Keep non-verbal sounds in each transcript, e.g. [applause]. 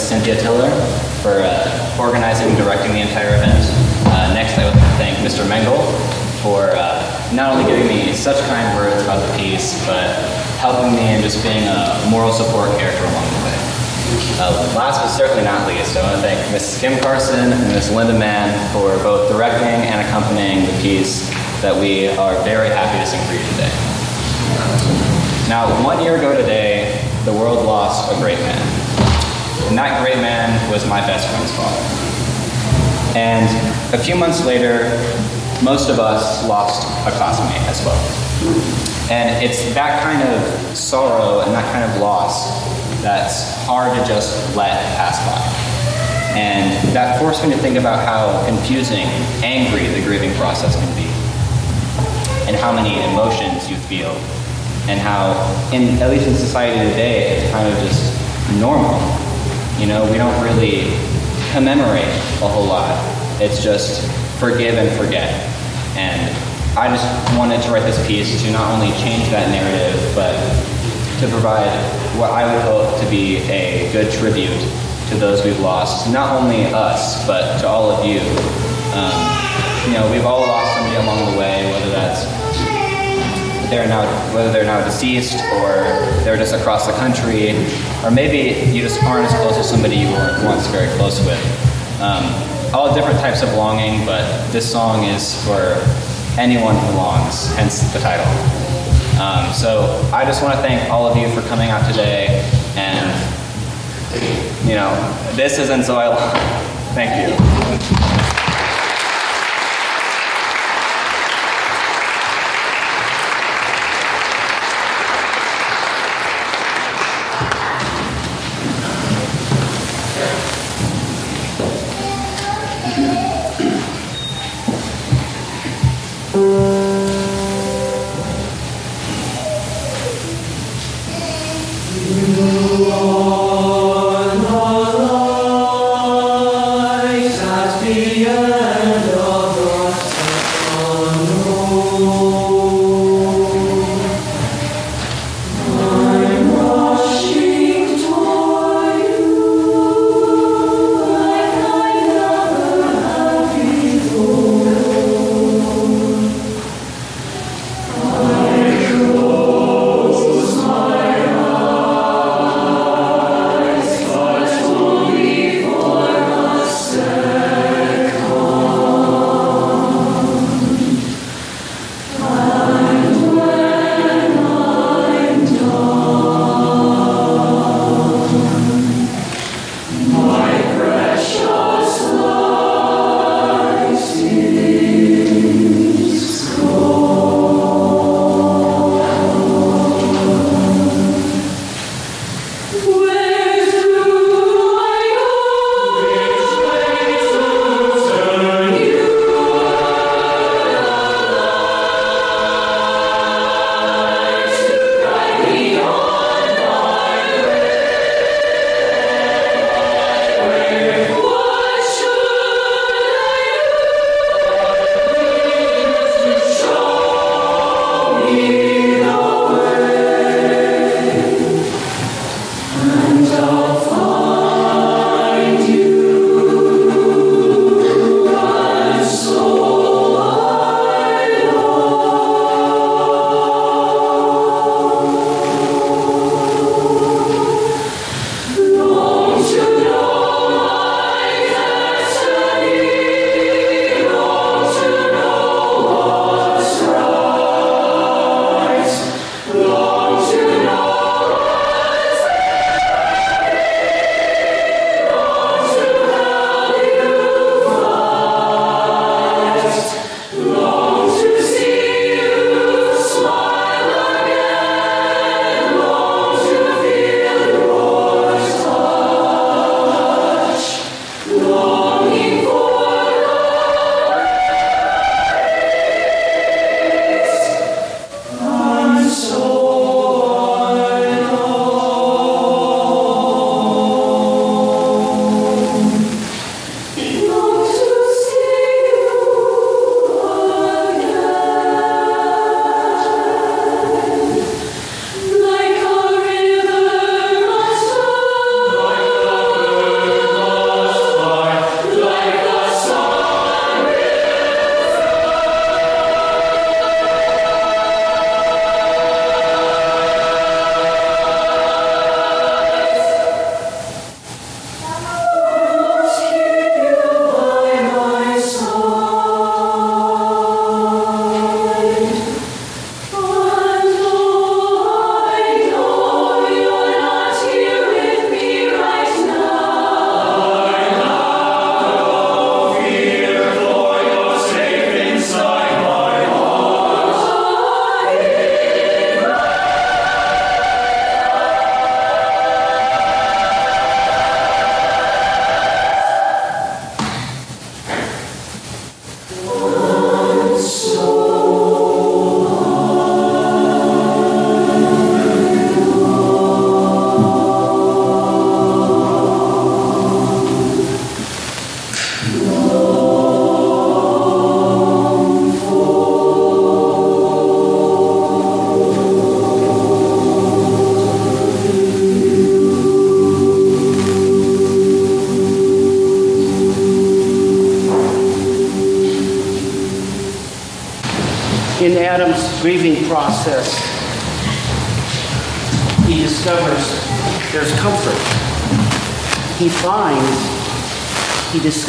with Cynthia Tiller for uh, organizing and directing the entire event. Uh, next, I would like to thank Mr. Mengel for uh, not only giving me such kind words about the piece, but helping me and just being a moral support character along the way. Uh, last but certainly not least, I want to thank Ms. Kim Carson and Ms. Linda Mann for both directing and accompanying the piece that we are very happy to sing for you today. Now, one year ago today, the world lost a great man. And that great man was my best friend's father. And a few months later, most of us lost a classmate as well. And it's that kind of sorrow and that kind of loss that's hard to just let pass by. And that forced me to think about how confusing, angry the grieving process can be, and how many emotions you feel, and how, in at least in society today, it's kind of just normal. You know, we don't really commemorate a whole lot. It's just forgive and forget. And I just wanted to write this piece to not only change that narrative, but to provide what I would hope to be a good tribute to those we've lost. Not only us, but to all of you. Um, you know, we've all lost somebody along the way, they're now whether they're now deceased or they're just across the country, or maybe you just aren't as close as somebody you were once very close with. Um, all different types of longing, but this song is for anyone who longs, hence the title. Um, so I just want to thank all of you for coming out today, and you know, this isn't so I long. [laughs] Thank you.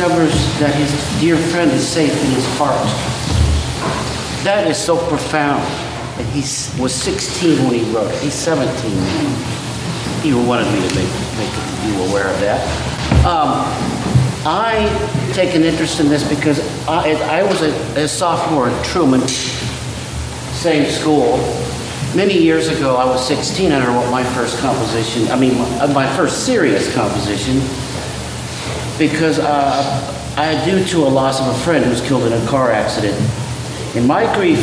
Discovers that his dear friend is safe in his heart. That is so profound. And he was 16 when he wrote it. He's 17 now. He wanted me to make, make you aware of that. Um, I take an interest in this because I, I was a, a sophomore at Truman, same school. Many years ago, I was 16 and I wrote my first composition, I mean, my, my first serious composition, because uh, I, due to a loss of a friend who was killed in a car accident. In my grief,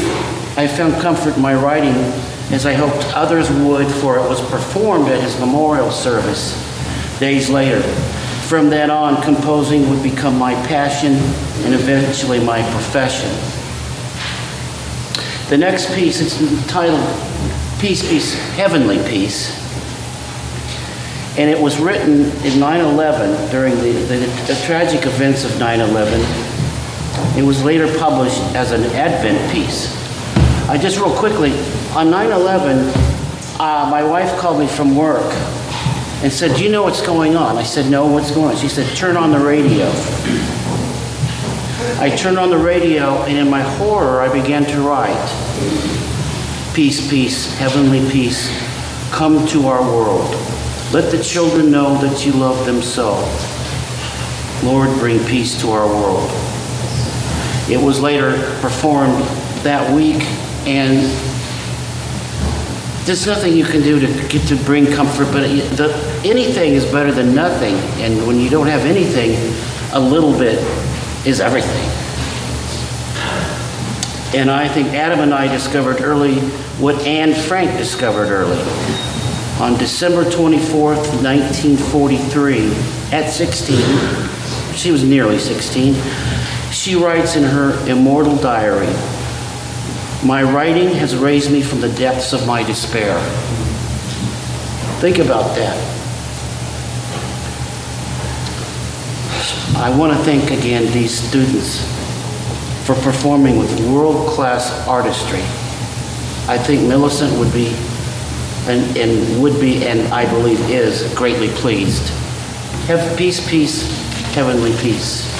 I found comfort in my writing as I hoped others would, for it was performed at his memorial service days later. From then on, composing would become my passion and eventually my profession. The next piece, it's entitled Peace, Peace, Heavenly Peace. And it was written in 9-11 during the, the, the tragic events of 9-11. It was later published as an Advent piece. I just real quickly, on 9-11, uh, my wife called me from work and said, do you know what's going on? I said, no, what's going on? She said, turn on the radio. [clears throat] I turned on the radio, and in my horror, I began to write Peace, peace, heavenly peace, come to our world. Let the children know that you love them so. Lord, bring peace to our world. It was later performed that week, and there's nothing you can do to get to bring comfort, but the, anything is better than nothing. And when you don't have anything, a little bit is everything. And I think Adam and I discovered early what Anne Frank discovered early. On December 24th, 1943, at 16, she was nearly 16, she writes in her immortal diary, My writing has raised me from the depths of my despair. Think about that. I want to thank again these students for performing with world-class artistry. I think Millicent would be, and, and would be, and I believe is, greatly pleased. Have peace, peace, heavenly peace.